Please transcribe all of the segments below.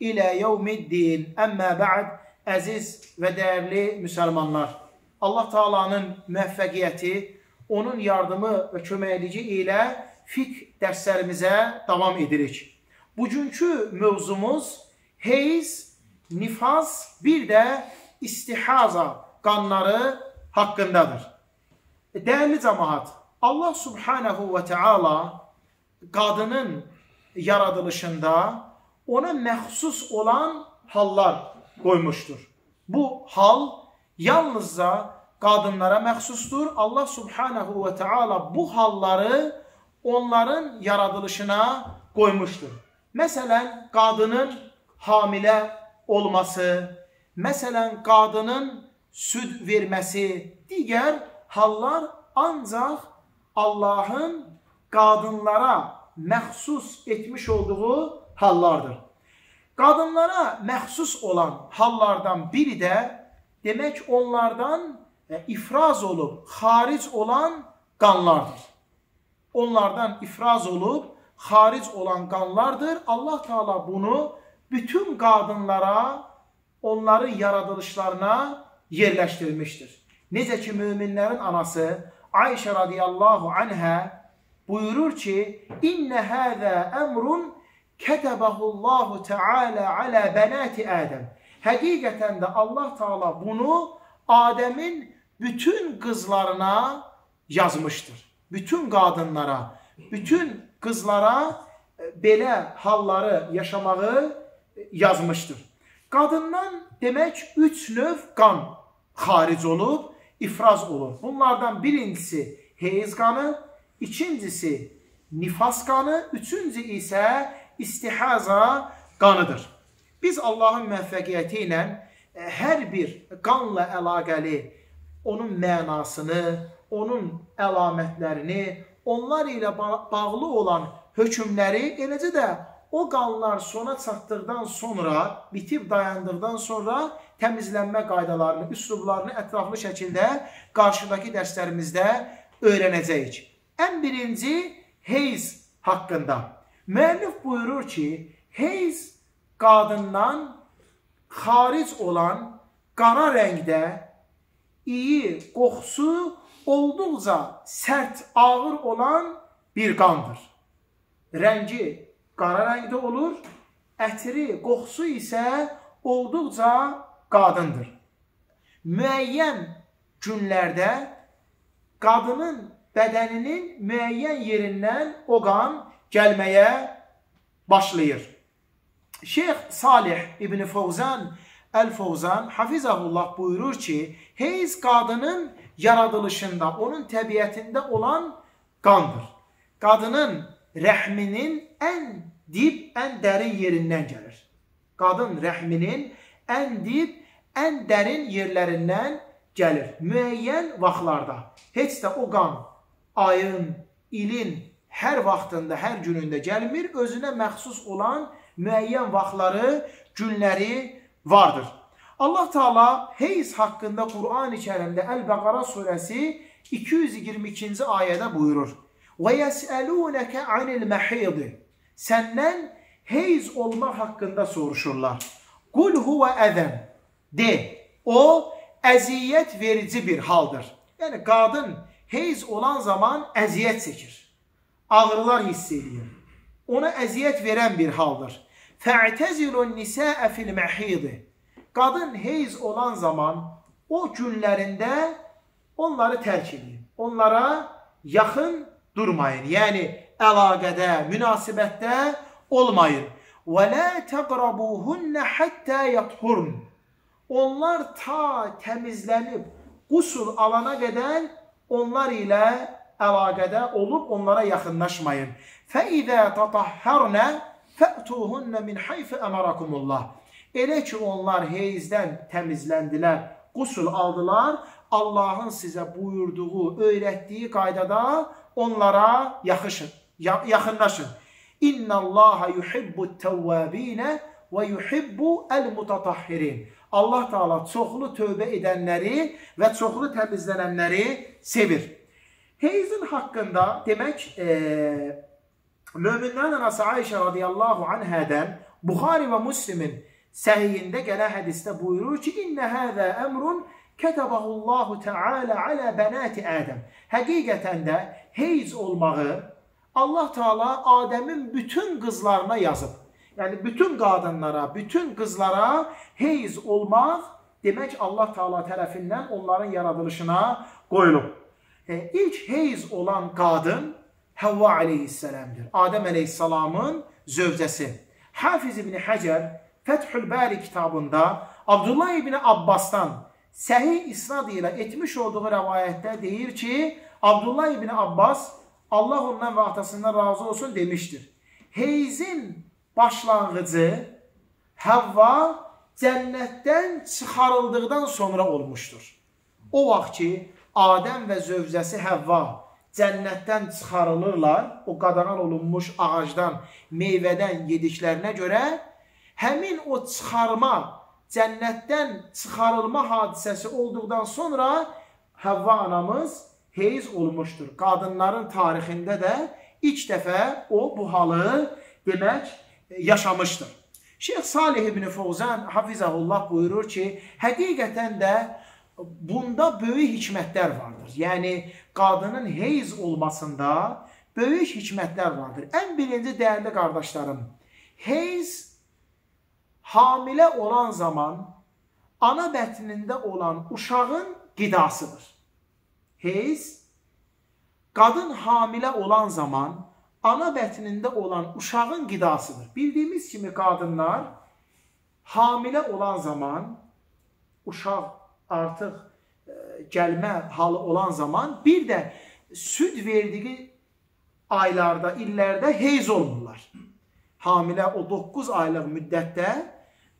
İlə yevmiddin. Əmmə ba'd, əziz və dəyərli müsəlmanlar. Allah Taala'nın müvəffəqiyyəti, onun yardımı və köməkliyi ilə fiqh dərslərimizə davam edirik. Bugünkü mövzumuz heyz, nifas, bir də istihaza qanları haqqındadır. Dəyərli cəmaat, Allah Subhanahu və Teala qadının yaradılışında ona məxsus olan hallar qoymuşdur. Bu hal yalnızca qadınlara məxsusdur. Allah Subhanahu və Teala bu halları onların yaradılışına qoymuşdur. Məsələn, qadının hamilə olması, məsələn, qadının süd verməsi, digər hallar ancaq Allahın qadınlara məxsus etmiş olduğu hallardır. Qadınlara məxsus olan hallardan biri də demək onlardan ifraz olub xaric olan qanlardır. Onlardan ifraz olub xaric olan qanlardır. Allah Taala bunu bütün qadınlara, onların yaradılışlarına yerləşdirmişdir. Necə ki möminlərin anası Ayşə radiyallahu anhə buyurur ki: "İnne hâzâ emrun Kətəbəhullahu Teala alə bənəti Ədəm. Həqiqətən də Allah Taala bunu Adəmin bütün qızlarına yazmışdır. Bütün qadınlara, bütün qızlara belə halları yaşamağı yazmışdır. Qadından demək üç növ qan xaric olub, ifraz olur. Bunlardan birincisi heyz qanı, ikincisi nifas qanı, üçüncü isə istihaza qanıdır. Biz Allahın müvəffəqiyyəti ilə hər bir qanla əlaqəli onun mənasını, onun əlamətlərini, onlar ilə bağlı olan hökmləri, eləcə də o qanlar sona çatdıqdan sonra, bitib dayandıqdan sonra təmizlənmə qaydalarını, üslublarını ətraflı şəkildə qarşıdakı dərslərimizdə öyrənəcəyik. Ən birinci heyz haqqında. Müəllif buyurur ki, heyz qadından xaric olan qara rəngdə iyi qoxusu olduqca sərt, ağır olan bir qandır. Rəngi qara rəngdə olur, ətri, qoxusu isə olduqca qadındır. Müəyyən günlərdə qadının bədəninin müəyyən yerindən o qan gəlməyə başlayır. Şeyx Salih İbn Fovzan Əl-Fovzan Hafizahullah buyurur ki, heyz qadının yaradılışında, onun təbiətində olan qandır. Qadının rəhminin ən dib, ən dərin yerindən gəlir. Qadın rəhminin ən dib, ən dərin yerlərindən gəlir. Müəyyən vaxtlarda heç də o qan ayın, ilin hər vaxtında, hər günündə gəlmir, özünə məxsus olan müəyyən vaxtları, günləri vardır. Allah Taala heyz haqqında Quran-ı Kərimdə Əl-Bəqara surəsi 222-ci ayədə buyurur: "Və yəsəlunəkə anil məhid." Səndən heyz olmaq haqqında soruşurlar. Qul huve əzən. De, o əziyyət verici bir haldır. Yəni qadın heyz olan zaman əziyyət çəkir ağrılar hiss edir. Ona əziyyət verən bir haldır. Fə'təzilun nisəə fil məhidi. Qadın heyz olan zaman o günlərində onları tərk edin. Onlara yaxın durmayın. Yəni əlaqədə, münasibətdə olmayın. Və la təqrabuhunna hatta yathurn. Onlar ta təmizlənib qusul alana qədər onlar ilə əlaqədə olub onlara yaxınlaşmayın. Fəizə tatahharna fətuhunna min hayf amarakumullah. Elə ki onlar heyzdən təmizləndilər, qusul aldılar, Allahın sizə buyurduğu, öyrətdiyi qaydada onlara yaxışın, yaxınlaşın. İnna Allaha yuhibbu tawwabina və yuhibbu al-mutatahhirin. Allah Taala çoxlu tövbə edənləri və çoxlu təmizlənənləri sevir. Heyzin haqqında demək, e, möminlərin anası Ayşə radiyallahu anhədən Buxari və Müslimin səhiyində gələn hədisdə buyurur ki, İnnə həzə əmrun kətəbəhullahu Teala alə bənəti Ədəm. Həqiqətən də heyz olmağı Allah Taala Adəmin bütün qızlarına yazıb. Yəni bütün qadınlara, bütün qızlara heyz olmaq demək Allah Taala tərəfindən onların yaradılışına qoyulub. E, ilk heyz olan qadın Həvva əleyhissalamdır. Adəm əleyhissalamın zövcəsi. Hafiz İbn Həcər Fəthül Bəri kitabında Abdullah İbn Abbasdan səhih isnad ilə etmiş olduğu rəvayətdə deyir ki, Abdullah İbn Abbas Allah ondan və atasından razı olsun demişdir. Heyzin başlanğıcı Həvva cənnətdən çıxarıldıqdan sonra olmuşdur. O vaxt ki, Adəm və zövcəsi Həvva cənnətdən çıxarılırlar, o qadağan olunmuş ağacdan, meyvədən yediklərinə görə həmin o çıxarma, cənnətdən çıxarılma hadisəsi olduqdan sonra Həvva anamız heyz olmuşdur. Qadınların tarixində də ilk dəfə o bu halı demək yaşamışdır. Şeyx Salih ibn Fovzan hafizəhullah buyurur ki, həqiqətən də bunda böyük hikmətlər vardır. Yəni qadının heyz olmasında böyük hikmətlər vardır. Ən birinci dəyərli qardaşlarım, heyz hamilə olan zaman ana bətnində olan uşağın qidasıdır. Heyz qadın hamilə olan zaman ana bətnində olan uşağın qidasıdır. Bildiyimiz kimi qadınlar hamilə olan zaman uşaq artıq e, gəlmə halı olan zaman bir də süd verdiyi aylarda, illərdə heyz olmurlar. Hamilə o 9 aylıq müddətdə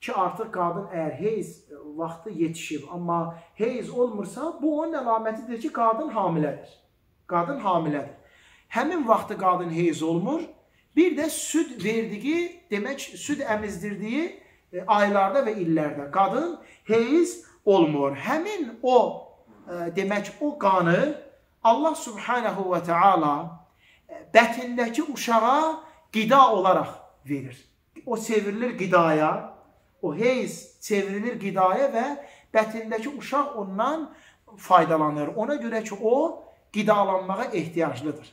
ki, artıq qadın əgər heyz vaxtı yetişib, amma heyz olmursa, bu onun əlamətidir ki, qadın hamilədir. Qadın hamilədir. Həmin vaxtı qadın heyz olmur. Bir də süd verdiyi, demək, süd əmizdirdiyi e, aylarda və illərdə qadın heyz olmur. Həmin o, e, demək, o qanı Allah subhanahu və teala e, bətindəki uşağa qida olaraq verir. O çevrilir qidaya, o heyz çevrilir qidaya və bətindəki uşaq ondan faydalanır. Ona görə ki, o qidalanmağa ehtiyaclıdır.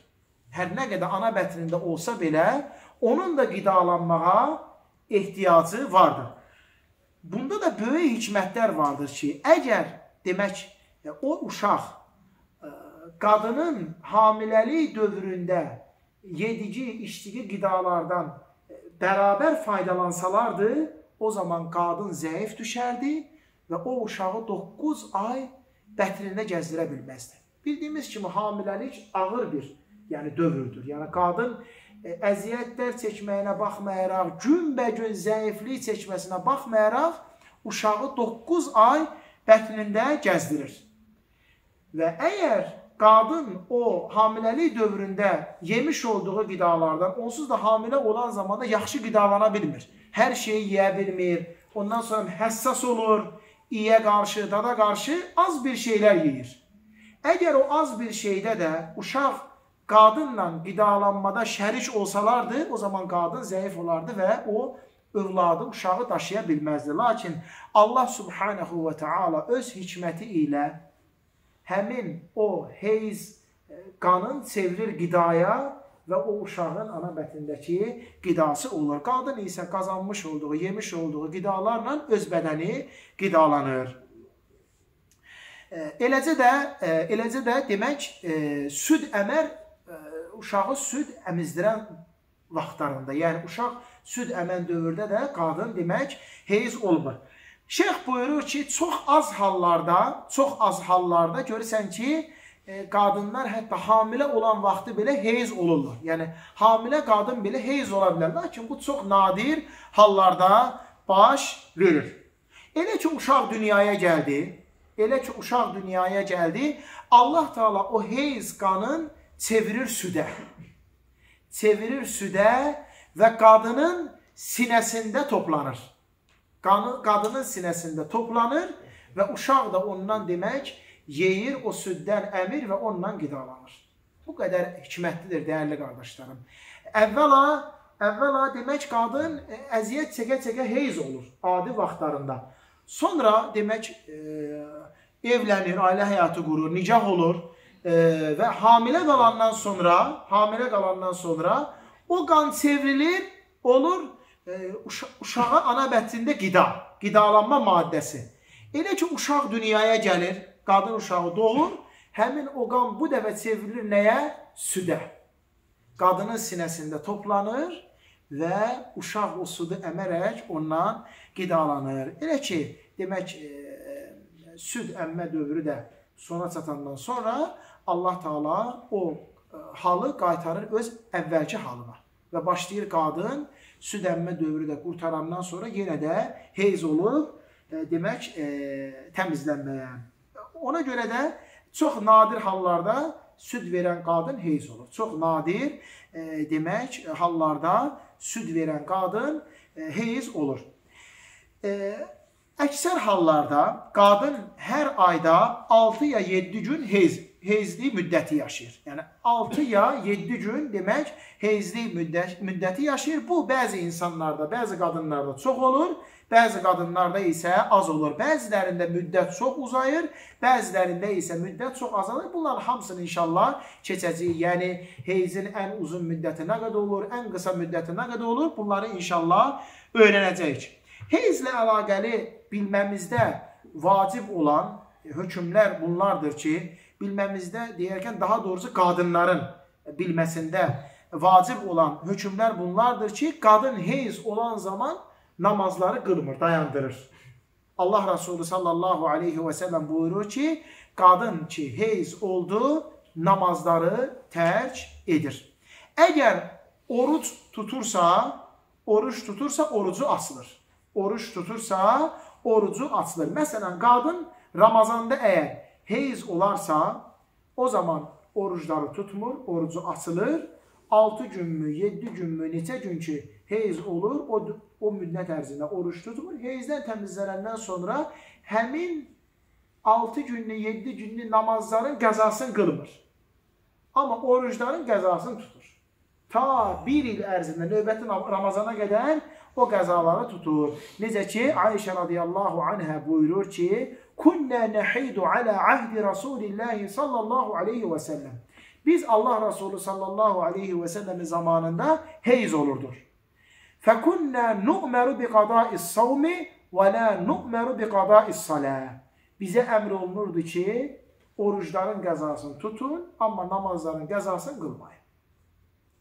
Hər nə qədər ana bətnində olsa belə, onun da qidalanmağa ehtiyacı vardır. Bunda da böyük hikmətlər vardır ki, əgər demək o uşaq qadının hamiləlik dövründə yedici, içdiyi qidalardan bərabər faydalansalardı, o zaman qadın zəif düşərdi və o uşağı 9 ay bətnində gəzdirə bilməzdi. Bildiyimiz kimi hamiləlik ağır bir yəni dövrdür. Yəni qadın e, əziyyətlər çəkməyinə baxmayaraq, günbəgün zəiflik çəkməsinə baxmayaraq uşağı 9 ay bətnində gəzdirir. Və əgər qadın o hamiləlik dövründə yemiş olduğu qidalardan onsuz da hamilə olan zamanda yaxşı qidalana bilmir. Hər şeyi yeyə bilmir. Ondan sonra həssas olur, iyə qarşı, dada qarşı az bir şeylər yeyir. Əgər o az bir şeydə də uşaq qadınla qidalanmada şərik olsalardı, o zaman qadın zəif olardı və o övladı, uşağı daşıya bilməzdi. Lakin Allah subhanahu və taala öz hikməti ilə həmin o heyz e, qanın çevirir qidaya və o uşağın ana bətindəki qidası olur. Qadın isə qazanmış olduğu, yemiş olduğu qidalarla öz bədəni qidalanır. E, eləcə də, e, eləcə də demək, süd əmər uşağı süd əmizdirən vaxtlarında, yəni uşaq süd əmən dövrdə də qadın demək heyz olmur. Şeyx buyurur ki, çox az hallarda, çox az hallarda görürsən ki, e, qadınlar hətta hamilə olan vaxtı belə heyz olurlar. Yəni hamilə qadın belə heyz ola bilər. Lakin bu çox nadir hallarda baş verir. Elə ki uşaq dünyaya gəldi, elə ki uşaq dünyaya gəldi, Allah Taala o heyz qanın çevirir südə. Çevirir südə və qadının sinəsində toplanır. Qanı qadının sinəsində toplanır və uşaq da ondan demək yeyir, o süddən əmir və ondan qidalanır. Bu qədər hikmətlidir dəyərli qardaşlarım. Əvvəla əvvəla demək qadın e, əziyyət çəkə-çəkə heyz olur adi vaxtlarında. Sonra demək e, evlənir, ailə həyatı qurur, nicah olur e, və hamilə qalandan sonra, hamilə qalandan sonra o qan çevrilir, olur e, uşa uşağa ana bətnində qida, qidalanma maddəsi. Elə ki uşaq dünyaya gəlir, qadın uşağı doğur, həmin o qan bu dəfə çevrilir nəyə? Südə. Qadının sinəsində toplanır və uşaq o sudu əmərək ondan qidalanır. Elə ki, demək, e, süd əmmə dövrü də sona çatandan sonra Allah Taala o e, halı qaytarır öz əvvəlki halına və başlayır qadın süd əmmə dövrü də qurtarandan sonra yenə də heyz olub e, demək e, təmizlənməyə. Ona görə də çox nadir hallarda süd verən qadın heyz olur. Çox nadir e, demək hallarda süd verən qadın e, heyz olur. E, əksər hallarda qadın hər ayda 6 ya 7 gün heyz heyzli müddəti yaşayır. Yəni 6 ya 7 gün demək heyzli müddət, müddəti yaşayır. Bu bəzi insanlarda, bəzi qadınlarda çox olur. Bəzi qadınlarda isə az olur. Bəzilərində müddət çox uzayır, bəzilərində isə müddət çox azalır. Bunların hamısını inşallah keçəcəyik. Yəni heyzin ən uzun müddəti nə qədər olur, ən qısa müddəti nə qədər olur? Bunları inşallah öyrənəcəyik. Heyzlə əlaqəli bilməmizdə vacib olan hökmlər bunlardır ki, bilməmizdə deyərkən daha doğrusu qadınların bilməsində vacib olan hökmlər bunlardır ki, qadın heyz olan zaman namazları qılmır, dayandırır. Allah Resulü sallallahu aleyhi və səlləm buyurur ki, qadın ki heyz oldu, namazları tərk edir. Əgər oruç tutursa, oruç tutursa orucu asılır. Oruç tutursa orucu açılır. Məsələn, qadın Ramazanda əgər heyz olarsa, o zaman orucları tutmur, orucu açılır. 6 günmü, 7 günmü, neçə gün ki heyz olur, o, o müddət ərzində oruç tutmur. Heyzdən təmizlənəndən sonra həmin 6 günlük, 7 günlük namazların qəzasını qılmır. Amma orucların qəzasını tutur. Ta bir il ərzində növbəti Ramazana qədər o qəzaları tutur. Necə ki, Ayşə radiyallahu anhə buyurur ki, kunna nahidu ala ahdi Rasulillah sallallahu aleyhi ve sellem. Biz Allah Resulü sallallahu aleyhi ve sellemin zamanında heyz olurdur. Fekunna nu'meru bi qada'is savmi ve la nu'meru bi qada'is salâ. Bize emrolunurdu ki oruçların gazasını tutun ama namazların gazasını kılmayın.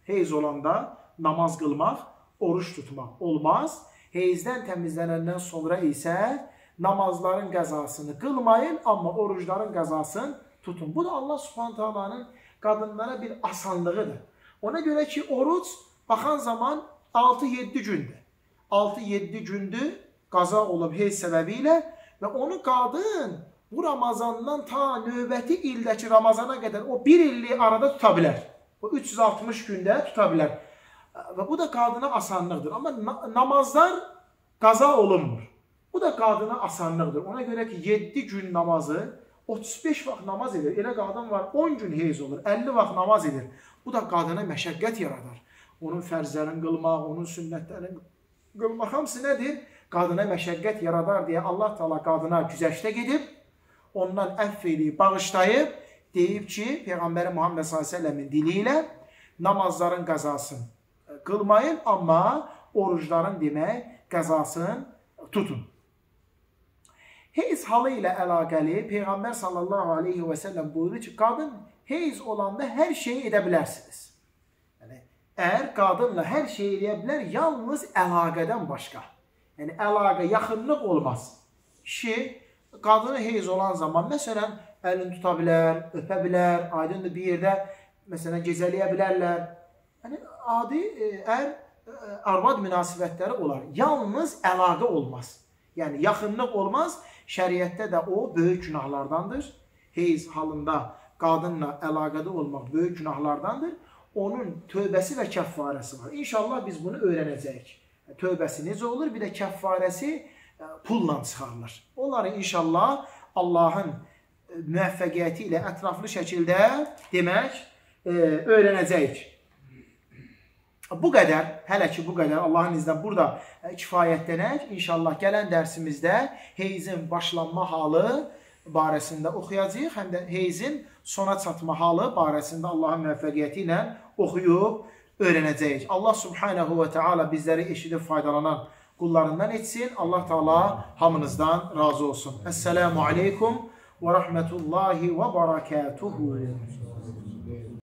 Heyz olanda namaz kılmak, oruç tutmak olmaz. Heyzden temizlenenden sonra ise namazların qəzasını qılmayın, amma orucların qəzasını tutun. Bu da Allah Subhanahu taalanın qadınlara bir asanlığıdır. Ona görə ki, oruc baxan zaman 6-7 gündür. 6-7 gündür qaza olub heyz səbəbi ilə və onu qadın bu Ramazandan ta növbəti ildəki Ramazana qədər o 1 illik arada tuta bilər. O 360 gündə tuta bilər. Və bu da qadına asanlıqdır. Amma namazlar qaza olunmur. Bu da qadına asanlıqdır. Ona görə ki 7 gün namazı 35 vaxt namaz edir. Elə qadın var 10 gün heyz olur, 50 vaxt namaz edir. Bu da qadına məşəqqət yaradar onun fərzlərini qılmaq, onun sünnətlərini qılmaq hamısı nədir? Qadına məşəqqət yaradar deyə Allah Taala qadına güzəştə gedib, ondan əfv eləyib, bağışlayıb, deyib ki, Peyğəmbəri Muhammed s.ə.v-in dili ilə namazların qəzasını qılmayın, amma orucların demək qəzasını tutun. Heyz halı ilə əlaqəli Peyğəmbər sallallahu aleyhi və səlləm buyurur ki, qadın heyz olanda hər şeyi edə bilərsiniz. Əgər qadınla hər şey eləyə bilər, yalnız əlaqədən başqa. Yəni əlaqə, yaxınlıq olmaz. Kişi qadını heyz olan zaman, məsələn, əlini tuta bilər, öpə bilər, aydındır bir yerdə məsələn gecələyə bilərlər. Yəni adi e, ər e, arvad münasibətləri olar. Yalnız əlaqə olmaz. Yəni yaxınlıq olmaz. Şəriətdə də o böyük günahlardandır. Heyz halında qadınla əlaqədə olmaq böyük günahlardandır. Onun tövbəsi və kəffarəsi var. İnşallah biz bunu öyrənəcəyik. Tövbəsi necə olur? Bir də kəffarəsi e, pulla çıxarılır. Onları inşallah Allahın müvəffəqiyyəti ilə ətraflı şəkildə demək e, öyrənəcəyik. Bu qədər, hələ ki bu qədər Allahın izni burada e, kifayətlənək. İnşallah gələn dərsimizdə heyzin başlanma halı barəsində oxuyacağıq, həm də heyzin sona çatma halı barəsində Allahın müvəffəqiyyəti ilə oxuyub öyrənəcəyik. Allah subhanahu və taala bizləri eşidib faydalanan qullarından etsin. Allah Taala hamınızdan razı olsun. Esselamu aleykum ve rahmetullahi ve berekatuhu.